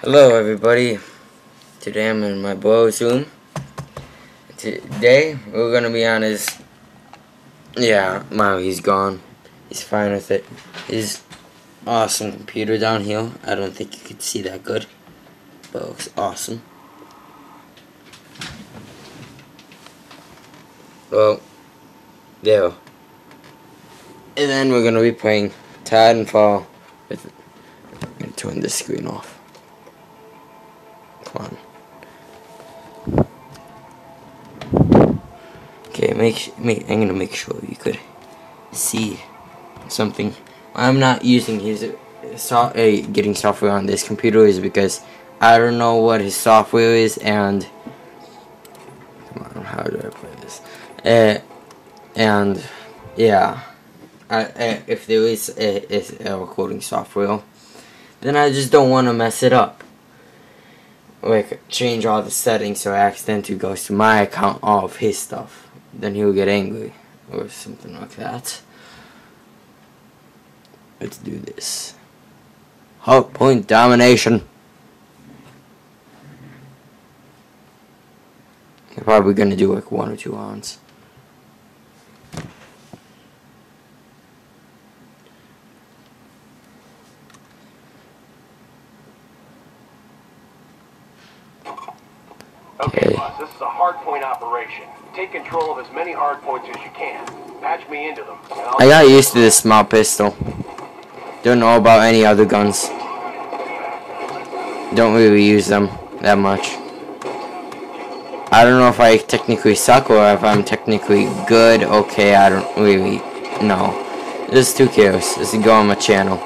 Hello everybody. Today I'm in my bros room. Today we're gonna be on his yeah, wow he's gone. He's fine with it. His awesome computer down here. I don't think you can see that good. But it looks awesome. Well there. And then we're gonna be playing Titanfall with I'm gonna turn this screen off. Come on. Okay, make, make I'm gonna make sure you could see something. I'm not using his so, uh, getting software on this computer is because I don't know what his software is and come on, how do I play this? Uh, and yeah, I, uh, if there is a, a recording software, then I just don't want to mess it up like change all the settings so I accidentally goes to my account all of his stuff. Then he'll get angry or something like that. Let's do this. Hard point domination. We're probably gonna do like one or two rounds Okay, boss, this is a hardpoint Take control of as many hardpoints as you can. Patch me into them. I got used to this smart pistol. Don't know about any other guns. Don't really use them that much. I don't know if I technically suck or if I'm technically good. Okay, I don't really know. This is two kills. This is go on my channel.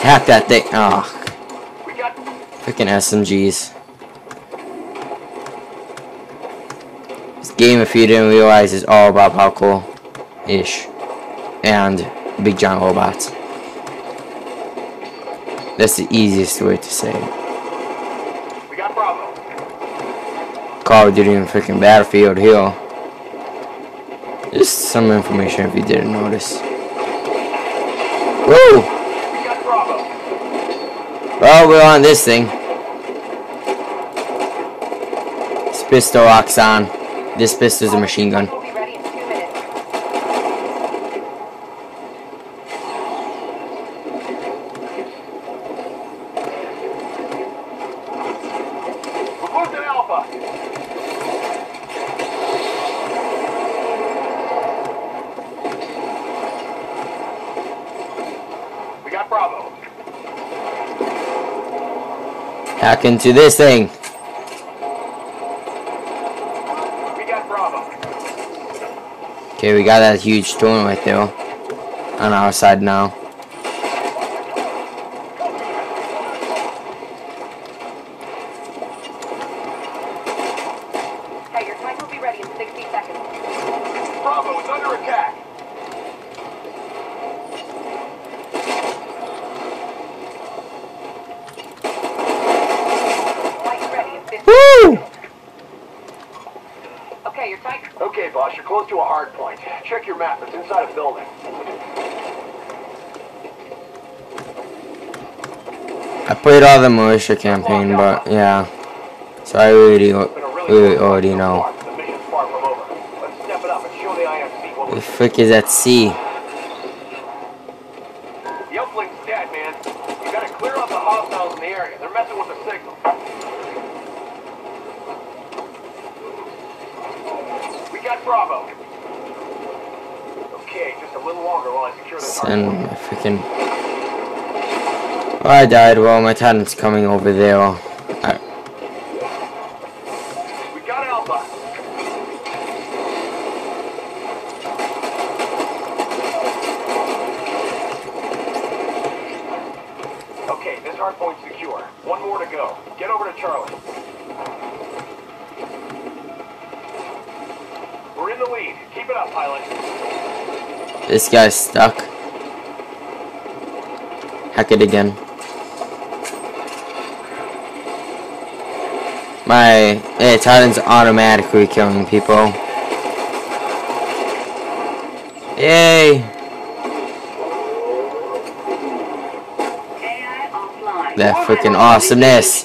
Hack that thing. Oh. Freaking SMGs. This game, if you didn't realize, is all about parkour-ish. And big giant robots. That's the easiest way to say it. We got Bravo. Call of Duty and freaking Battlefield Hill. Just some information if you didn't notice. Woo! Well, we're on this thing. This pistol locks on. This is a machine gun. We got Bravo. Hack into this thing. We got that huge stone right there on our side now. Hey, your tank will be ready in 60 seconds. Bravo is under attack. Woo! Okay, you're tight. Okay, boss, you're close to a hard point. Check your map. It's inside a building. I played all the militia campaign, but yeah. So I really, really already know. The frick is at sea? The uplink's dead, man. You gotta clear out the hostiles in the area. They're messing with the signal. We got Bravo. Okay, just a little longer while I secure the Send my freaking. I died. Well, my Titan's coming over there. I... We got Alpha. Okay, this hard secure. One more to go. Get over to Charlie. We're in the lead. Keep it up, pilot. This guy's stuck. Hack it again. My yeah, Titan's automatically killing people. Yay! that freaking awesomeness.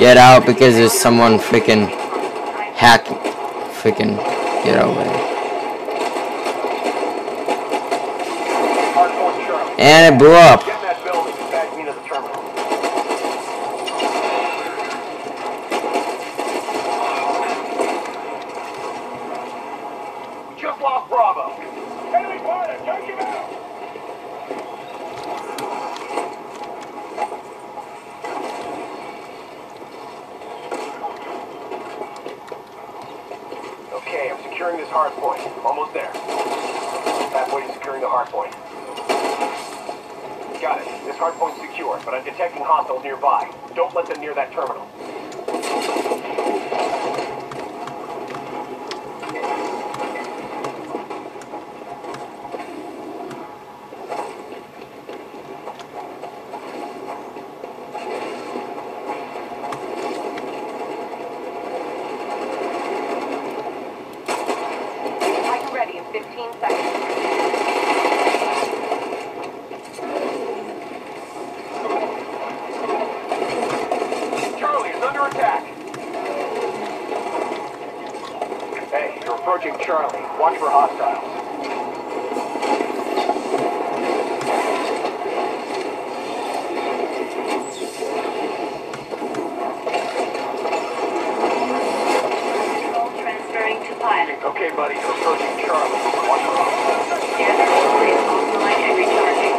Get out because there's someone freaking hacking. freaking get over there. Hardpoint Charlie. And it blew up. Get in that building and back me to the terminal. We just lost Bravo. Enemy pilot, take him out. Okay, I'm securing this hard point. Almost there. Halfway to securing the hard point. Got it. This hard point's secure, but I'm detecting hostiles nearby. Don't let them near that terminal. Titan ready in 15 seconds. Charlie is under attack. Hey, you're Charlie. Watch for hostiles. Control transferring to pilot. Okay, buddy, you're approaching Charlie. Watch for hostiles. Is offline and recharging.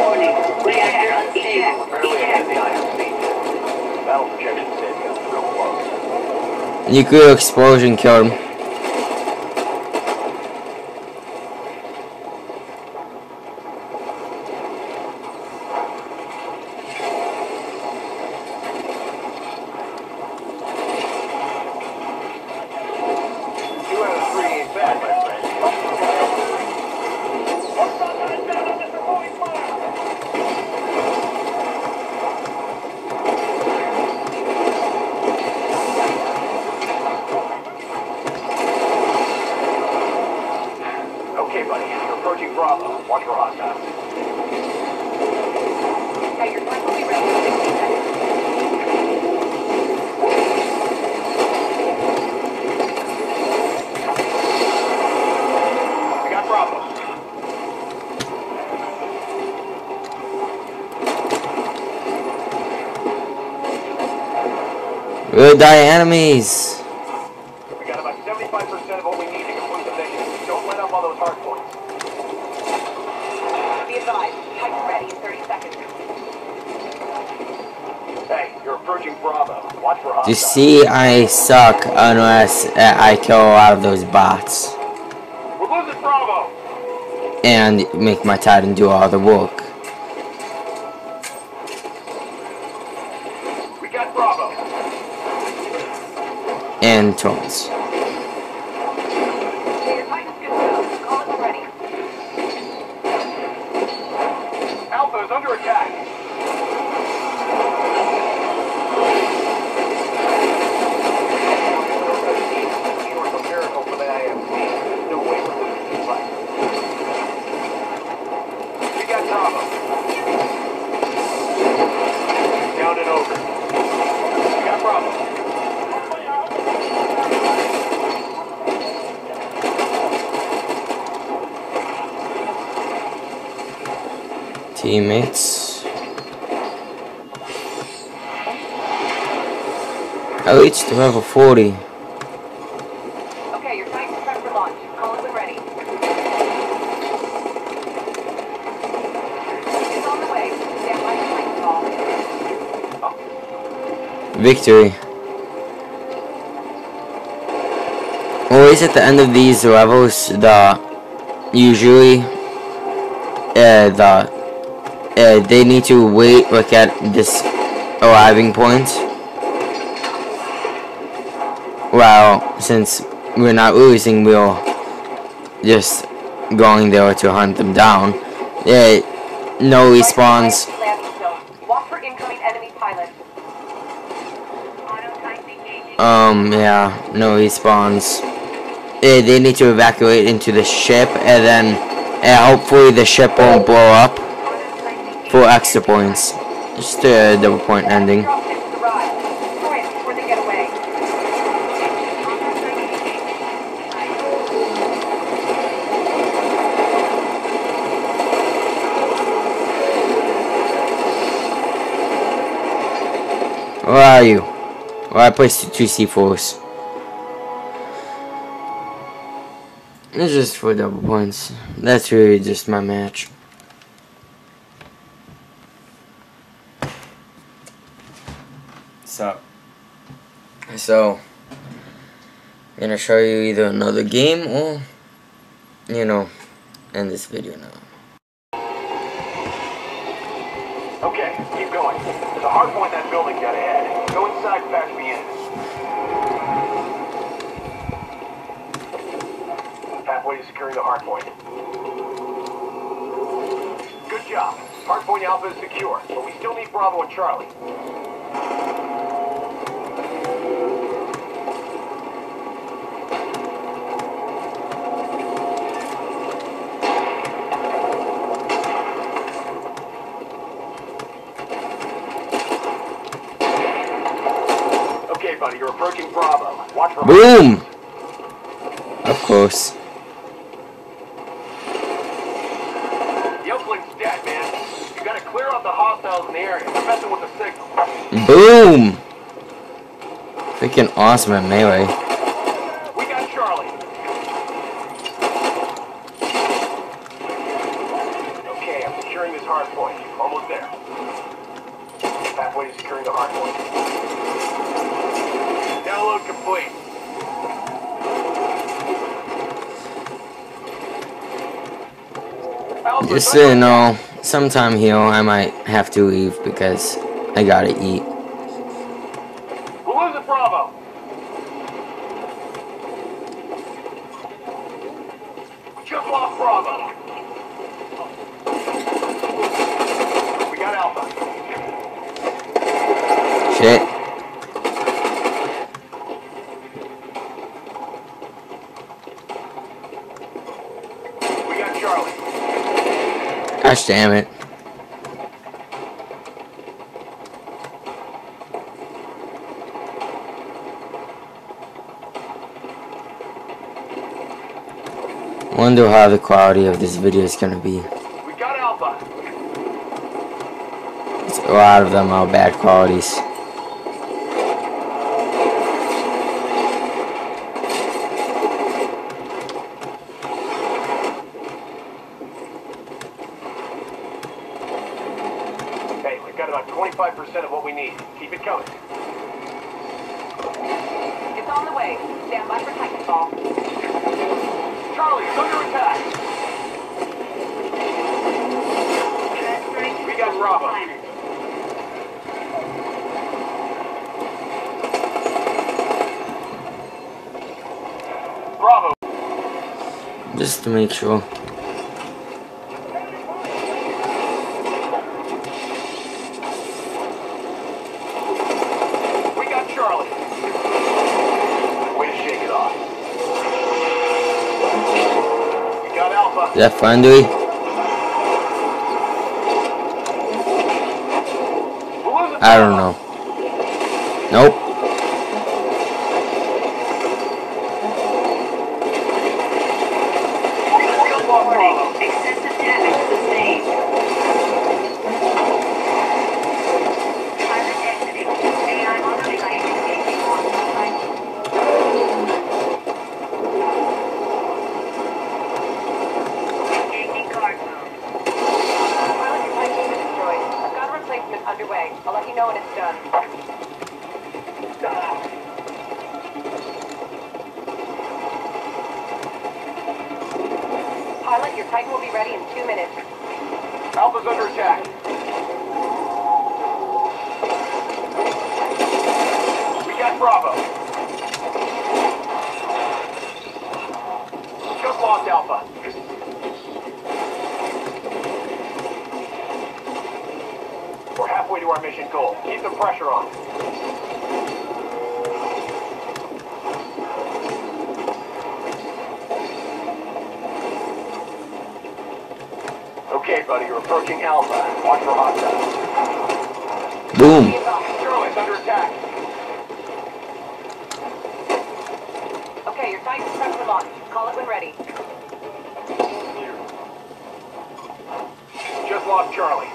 Warning. Reactor unstable. Barely the. IMC. Battle projection said you have to go close. Nuclear explosion killed him. Two out of three ain't bad, my friend. Okay, buddy, you're approaching Bravo. Watch for hostiles. Tiger Titan will be ready in 60 seconds. We got Bravo. We'll die enemies. We got about 75% of what we need to complete the mission. Don't let up on those hard points. Be advised. Titan ready in 30 seconds. Hey, you're approaching Bravo. Watch for You see, I suck unless uh, I kill a lot of those bots and make my Titan do all the work. We got Bravo. And drones. Okay, your Titan's good to go. Call it when ready. Alpha is under attack. Short of a miracle for the IMC. No way we're losing this fight. We got Bravo. Down and over. We got Bravo. Teammates. I reached level 40. Okay, your Titan's prepped for launch. Call it when ready. It's on the way. Stand by Titan call. Victory. Always at the end of these levels, the usually uh, the uh, they need to wait like at this arriving point. Well, since we're not losing, we'll just going there to hunt them down. Uh, no pilots. Um, yeah, no respawns. They, they need to evacuate into the ship, and then and hopefully the ship won't blow up for extra points. Just a double point ending. Where are you? Well, I placed two C4s. It's just for double points. That's really just my match. So, I'm gonna show you either another game or, you know, end this video now. Okay, keep going. There's a hard point that building dead ahead. Go inside patch me in. Halfway to securing the hard point. Good job. Hard point Alpha is secure, but we still need Bravo and Charlie. You're approaching Bravo. Watch for Boom! Of course. Dead, man. You gotta clear out the hostiles in the area. They're messing with the signal. Boom! Freaking awesome at melee. We got Charlie. Okay, I'm securing this hard point. Almost there. Halfway to securing the hard point. Download complete. Alpha, Just uh, so you know, sometime here I might have to leave because I gotta eat. We're losing Bravo. We just lost Bravo. We got Alpha. Shit. We got Charlie. Gosh damn it. Wonder how the quality of this video is gonna be. We got Alpha. A lot of them are bad qualities. Hey, we've got about 25% of what we need. Keep it coming. It's on the way. Stand by for Titanfall. Charlie, it's under attack. We got Bravo. Bravo. Just to make sure. We got Charlie. Way Bravo. Just lost Alpha. We're halfway to our mission goal. Keep the pressure on. Okay, buddy, you're approaching Alpha. Watch for hostiles. Boom. Charlie's under attack. Lost Charlie.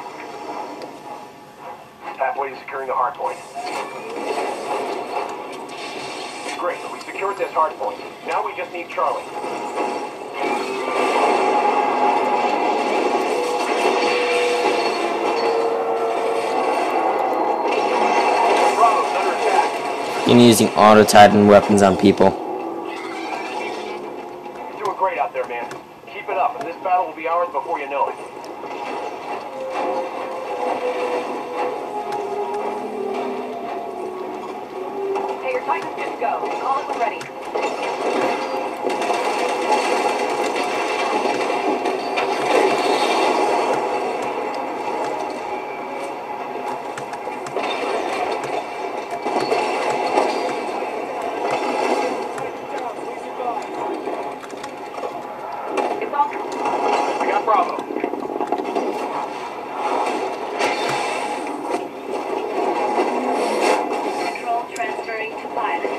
Halfway to securing the hard point. Great, we secured this hard point. Now we just need Charlie. And using auto titan weapons on people. Titan's to go. Call it ready. It's all We got Bravo. control transferring to pilot.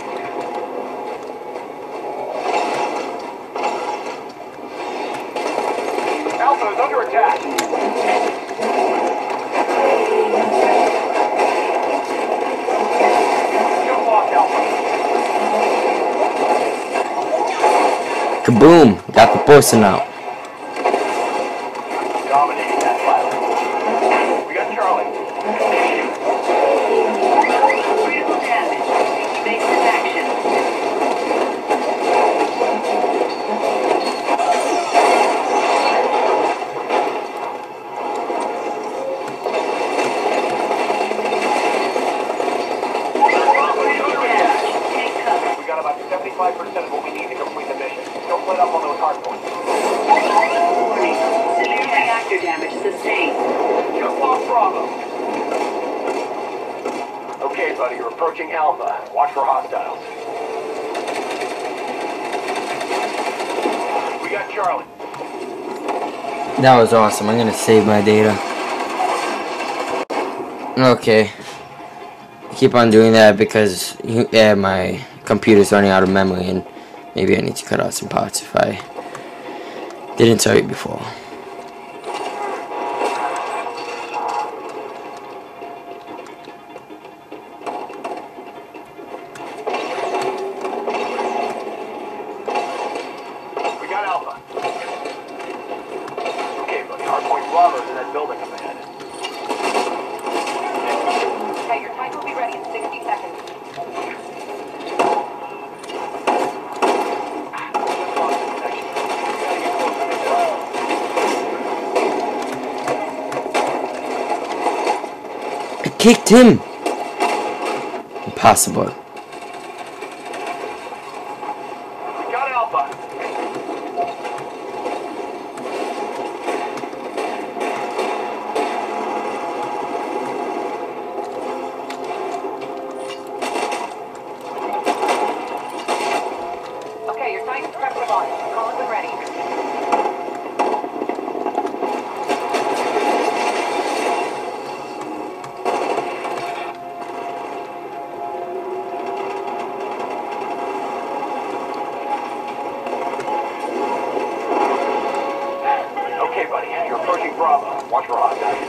Alpha is under attack. Just lost Alpha. Kaboom! Got the person out. About 75% of what we need Warning. Severe reactor damage sustained. Bravo. Okay, buddy, you're approaching Alpha. Watch for hostiles. We got Charlie. That was awesome. I'm gonna save my data. Okay. Keep on doing that because yeah, my computer's running out of memory and maybe I need to cut out some parts if I didn't tell you before. We got Alpha. Okay, buddy, hardpoint Bravo's in that building up ahead. Okay, your Titan will be ready in 60 seconds. Just lost the connection. We gotta get closer to this. I kicked him! Impossible. We got Alpha. Okay, your Titan's prep for launch. Call it when ready. Okay, buddy, you're approaching Bravo. Watch for hostiles.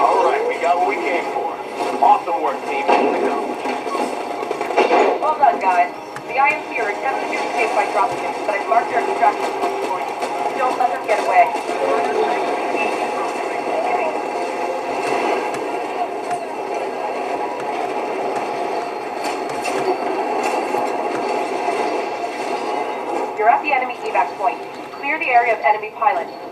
All right, we got what we came for. Awesome work, team. Well done, guys. The IMC are attempting to escape by dropships, but I've marked their extraction point for you. Don't let them get away. You're at the enemy evac point. Clear the area of enemy pilots.